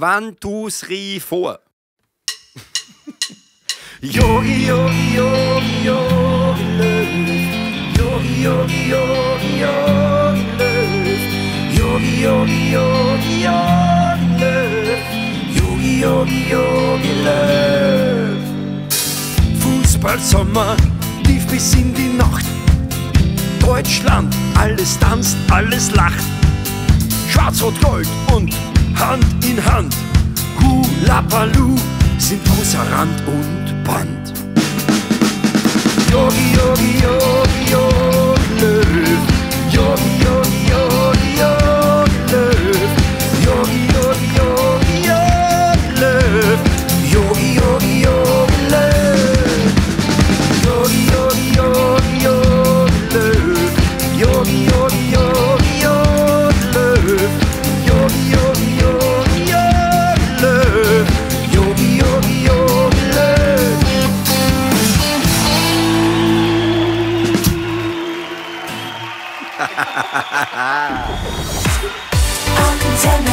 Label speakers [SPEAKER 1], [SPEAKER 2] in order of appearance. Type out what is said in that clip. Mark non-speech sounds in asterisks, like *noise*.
[SPEAKER 1] wann du's rie vor.
[SPEAKER 2] Yogi, Yogi, Yogi, Yogi Löw. Yogi, Yogi, Yogi, Yogi. Yogi, Yogi, Yogi, Yogi Löw. Yogi, Yogi, Yogi Löw. Fußballsommer lief bis in die Nacht. Deutschland, alles tanzt, alles lacht. Schwarz-Rot-Gold und Hand in Hand. Hula Palu sind außer Rand und Band. Yogi, Yogi, Yogi, *laughs*
[SPEAKER 3] I'll contend